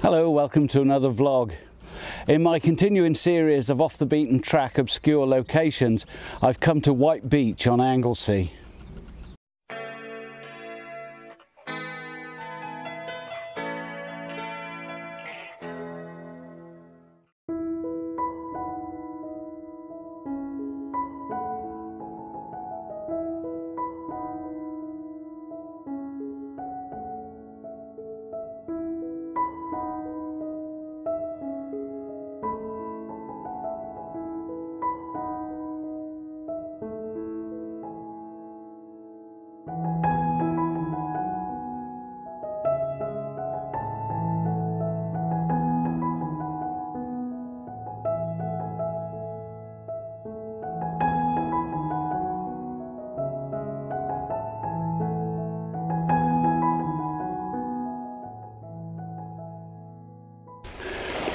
Hello, welcome to another vlog. In my continuing series of off the beaten track obscure locations, I've come to White Beach on Anglesey.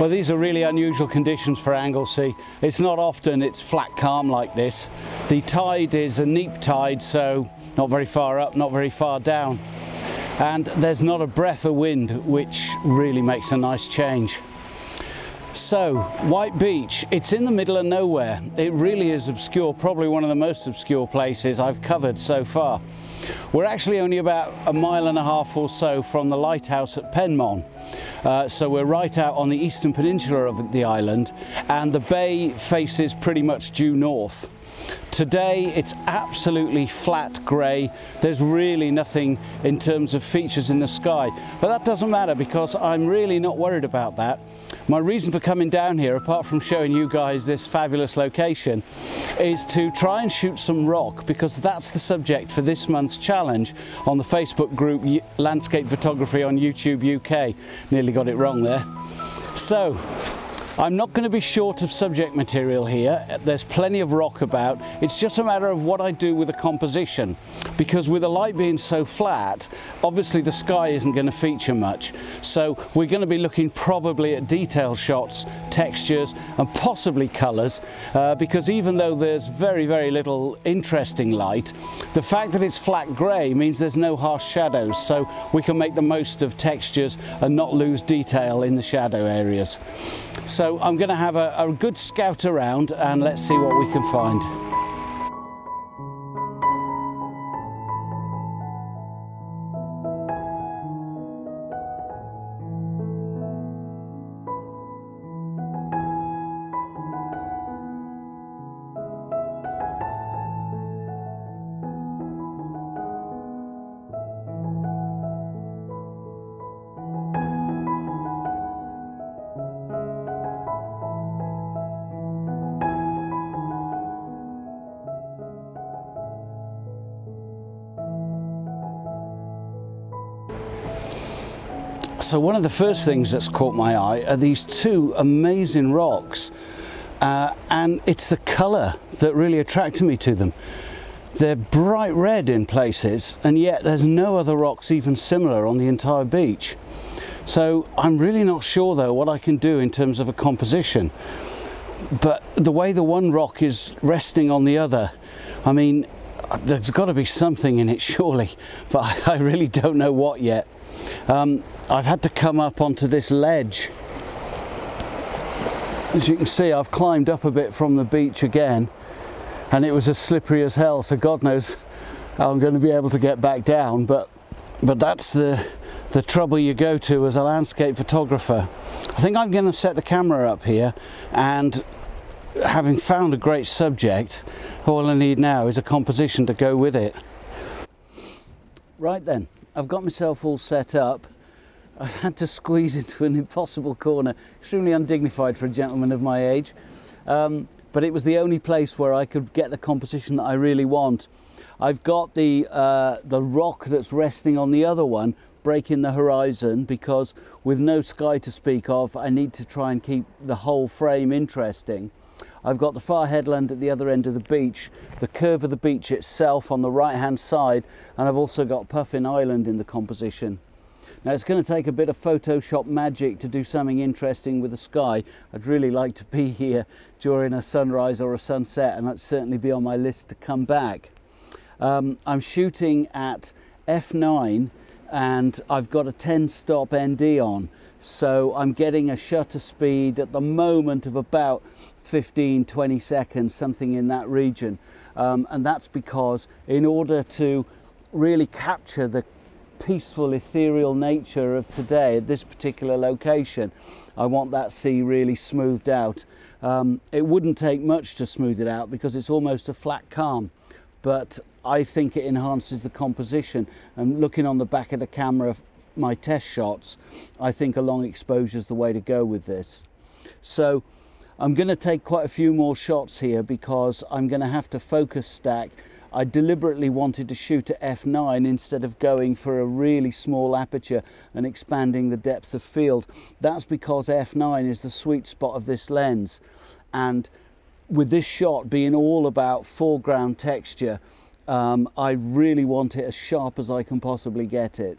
Well, these are really unusual conditions for Anglesey. It's not often it's flat calm like this. The tide is a neap tide, so not very far up, not very far down. And there's not a breath of wind, which really makes a nice change. So, White Beach, it's in the middle of nowhere. It really is obscure, probably one of the most obscure places I've covered so far. We're actually only about a mile and a half or so from the lighthouse at Penmon. Uh, so we're right out on the eastern peninsula of the island and the bay faces pretty much due north. Today it's absolutely flat grey. There's really nothing in terms of features in the sky. But that doesn't matter because I'm really not worried about that. My reason for coming down here, apart from showing you guys this fabulous location, is to try and shoot some rock because that's the subject for this month's challenge on the Facebook group Landscape Photography on YouTube UK. Nearly got it wrong there. So, I'm not going to be short of subject material here. There's plenty of rock about. It's just a matter of what I do with the composition. Because with the light being so flat, obviously the sky isn't going to feature much. So we're going to be looking probably at detail shots, textures, and possibly colours. Uh, because even though there's very, very little interesting light, the fact that it's flat grey means there's no harsh shadows. So we can make the most of textures and not lose detail in the shadow areas. So I'm going to have a, a good scout around and let's see what we can find. So one of the first things that's caught my eye are these two amazing rocks uh, and it's the colour that really attracted me to them. They're bright red in places and yet there's no other rocks even similar on the entire beach. So I'm really not sure though what I can do in terms of a composition. But the way the one rock is resting on the other, I mean, there's got to be something in it surely, but I really don't know what yet. Um, I've had to come up onto this ledge. As you can see, I've climbed up a bit from the beach again, and it was as slippery as hell, so God knows how I'm going to be able to get back down, but, but that's the, the trouble you go to as a landscape photographer. I think I'm going to set the camera up here and having found a great subject, all I need now is a composition to go with it. Right then, I've got myself all set up. I've had to squeeze into an impossible corner, extremely undignified for a gentleman of my age. Um, but it was the only place where I could get the composition that I really want. I've got the, uh, the rock that's resting on the other one breaking the horizon because with no sky to speak of, I need to try and keep the whole frame interesting. I've got the far headland at the other end of the beach, the curve of the beach itself on the right hand side, and I've also got Puffin Island in the composition. Now it's going to take a bit of Photoshop magic to do something interesting with the sky. I'd really like to be here during a sunrise or a sunset and that'd certainly be on my list to come back. Um, I'm shooting at f9 and I've got a 10 stop ND on So I'm getting a shutter speed at the moment of about 15, 20 seconds, something in that region. Um, and that's because in order to really capture the peaceful ethereal nature of today at this particular location, I want that sea really smoothed out. Um, it wouldn't take much to smooth it out because it's almost a flat calm, but I think it enhances the composition. And looking on the back of the camera, my test shots, I think a long exposure is the way to go with this. So I'm going to take quite a few more shots here because I'm going to have to focus stack. I deliberately wanted to shoot at f9 instead of going for a really small aperture and expanding the depth of field. That's because f9 is the sweet spot of this lens and with this shot being all about foreground texture um, I really want it as sharp as I can possibly get it.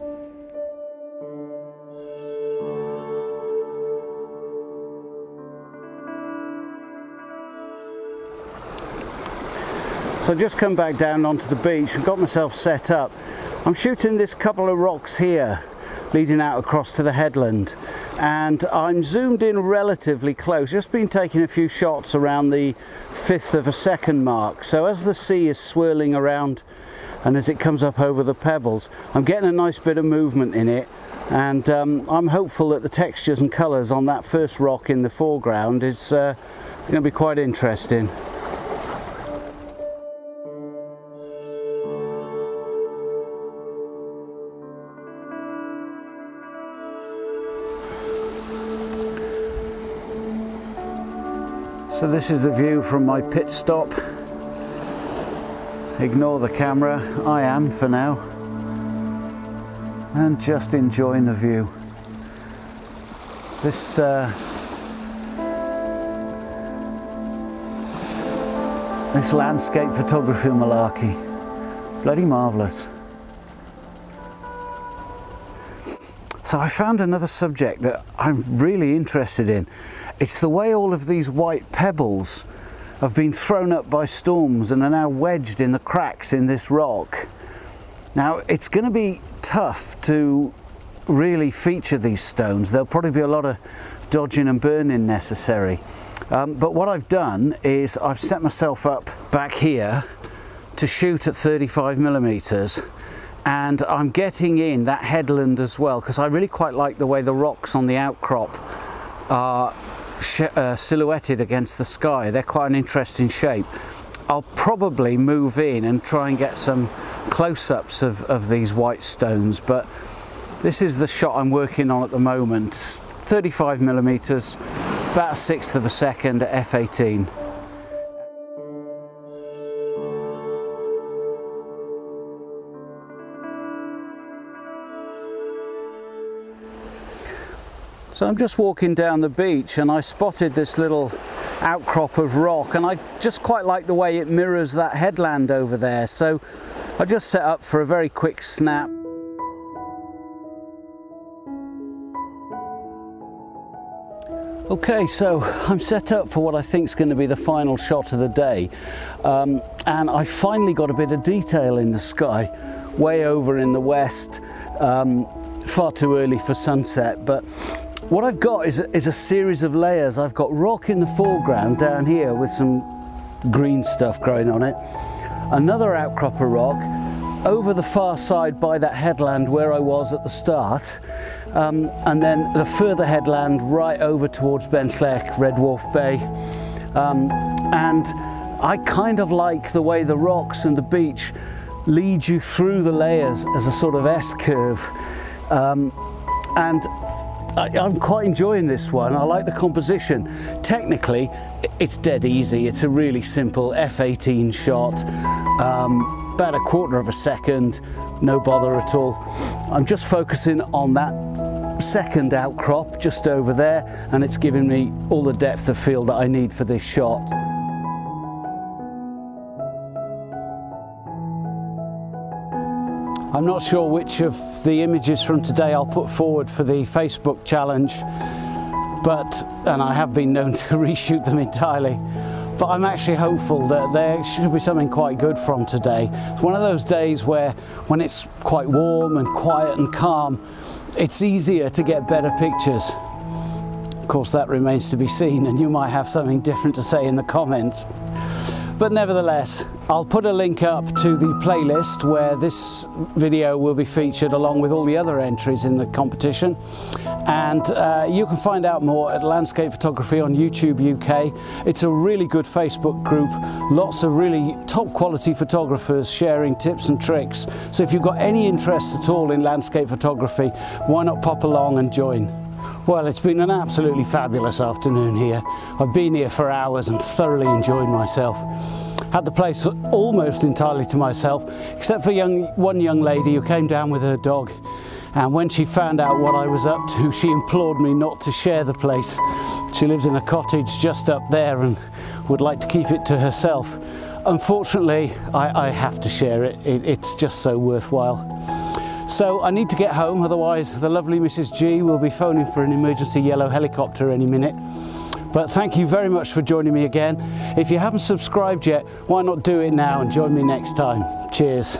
So I just come back down onto the beach and got myself set up. I'm shooting this couple of rocks here leading out across to the headland and I'm zoomed in relatively close just been taking a few shots around the fifth of a second mark so as the sea is swirling around and as it comes up over the pebbles I'm getting a nice bit of movement in it and um, I'm hopeful that the textures and colours on that first rock in the foreground is uh, going to be quite interesting. So this is the view from my pit stop. Ignore the camera, I am for now. And just enjoying the view. This uh, this landscape photography malarkey, bloody marvellous. So I found another subject that I'm really interested in. It's the way all of these white pebbles have been thrown up by storms and are now wedged in the cracks in this rock. Now it's going to be tough to really feature these stones. There'll probably be a lot of dodging and burning necessary. Um, but what I've done is I've set myself up back here to shoot at 35 millimeters and I'm getting in that headland as well because I really quite like the way the rocks on the outcrop are uh, silhouetted against the sky. They're quite an interesting shape. I'll probably move in and try and get some close-ups of, of these white stones, but this is the shot I'm working on at the moment. 35 millimeters, about a sixth of a second at f18. So I'm just walking down the beach and I spotted this little outcrop of rock and I just quite like the way it mirrors that headland over there. So I just set up for a very quick snap. Okay, so I'm set up for what I think is going to be the final shot of the day. Um, and I finally got a bit of detail in the sky, way over in the west. Um, far too early for sunset, but what I've got is a, is a series of layers. I've got rock in the foreground down here with some green stuff growing on it. Another outcrop of rock over the far side by that headland where I was at the start. Um, and then the further headland right over towards Benllech, Red Wharf Bay. Um, and I kind of like the way the rocks and the beach lead you through the layers as a sort of S-curve. Um, and I, am quite enjoying this one. I like the composition. Technically, it's dead easy. It's a really simple F18 shot, um, about a quarter of a second, no bother at all. I'm just focusing on that second outcrop just over there and it's giving me all the depth of field that I need for this shot. I'm not sure which of the images from today I'll put forward for the Facebook challenge, but, and I have been known to reshoot them entirely, but I'm actually hopeful that there should be something quite good from today. It's one of those days where when it's quite warm and quiet and calm, it's easier to get better pictures. Of course, that remains to be seen, and you might have something different to say in the comments. But nevertheless, I'll put a link up to the playlist where this video will be featured along with all the other entries in the competition. And uh, you can find out more at Landscape Photography on YouTube UK. It's a really good Facebook group, lots of really top quality photographers sharing tips and tricks. So if you've got any interest at all in landscape photography, why not pop along and join? Well, it's been an absolutely fabulous afternoon here. I've been here for hours and thoroughly enjoyed myself. Had the place almost entirely to myself, except for young, one young lady who came down with her dog. And when she found out what I was up to, she implored me not to share the place. She lives in a cottage just up there and would like to keep it to herself. Unfortunately, I, I have to share it. it. It's just so worthwhile. So I need to get home, otherwise the lovely Mrs. G will be phoning for an emergency yellow helicopter any minute. But thank you very much for joining me again. If you haven't subscribed yet, why not do it now and join me next time. Cheers.